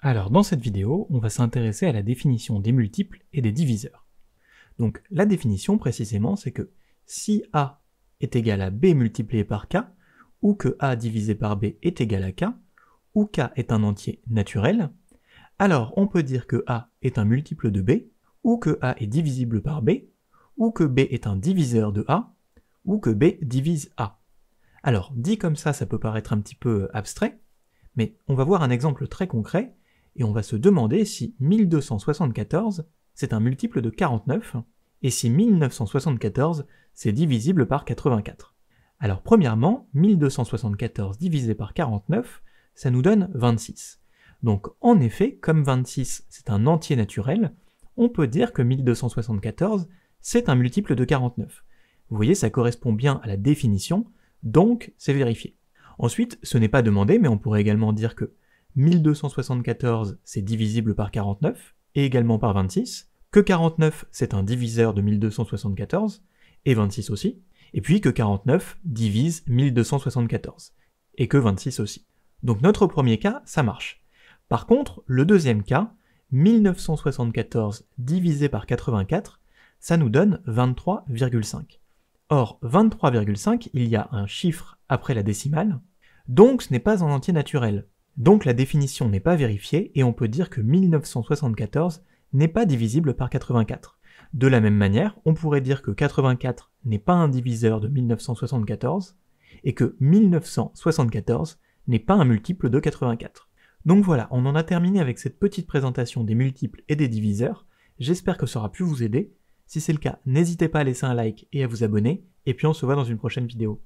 Alors dans cette vidéo, on va s'intéresser à la définition des multiples et des diviseurs. Donc la définition précisément c'est que si A est égal à B multiplié par K, ou que A divisé par B est égal à K, ou K est un entier naturel, alors on peut dire que A est un multiple de B, ou que A est divisible par B, ou que B est un diviseur de A, ou que B divise A. Alors, dit comme ça, ça peut paraître un petit peu abstrait, mais on va voir un exemple très concret, et on va se demander si 1274, c'est un multiple de 49, et si 1974, c'est divisible par 84. Alors premièrement, 1274 divisé par 49, ça nous donne 26. Donc en effet, comme 26 c'est un entier naturel, on peut dire que 1274 c'est un multiple de 49. Vous voyez, ça correspond bien à la définition, donc c'est vérifié. Ensuite, ce n'est pas demandé, mais on pourrait également dire que 1274 c'est divisible par 49, et également par 26, que 49 c'est un diviseur de 1274, et 26 aussi, et puis que 49 divise 1274, et que 26 aussi. Donc notre premier cas, ça marche. Par contre, le deuxième cas, 1974 divisé par 84, ça nous donne 23,5. Or, 23,5, il y a un chiffre après la décimale, donc ce n'est pas un entier naturel. Donc la définition n'est pas vérifiée et on peut dire que 1974 n'est pas divisible par 84. De la même manière, on pourrait dire que 84 n'est pas un diviseur de 1974 et que 1974 n'est pas un multiple de 84. Donc voilà, on en a terminé avec cette petite présentation des multiples et des diviseurs. J'espère que ça aura pu vous aider. Si c'est le cas, n'hésitez pas à laisser un like et à vous abonner, et puis on se voit dans une prochaine vidéo.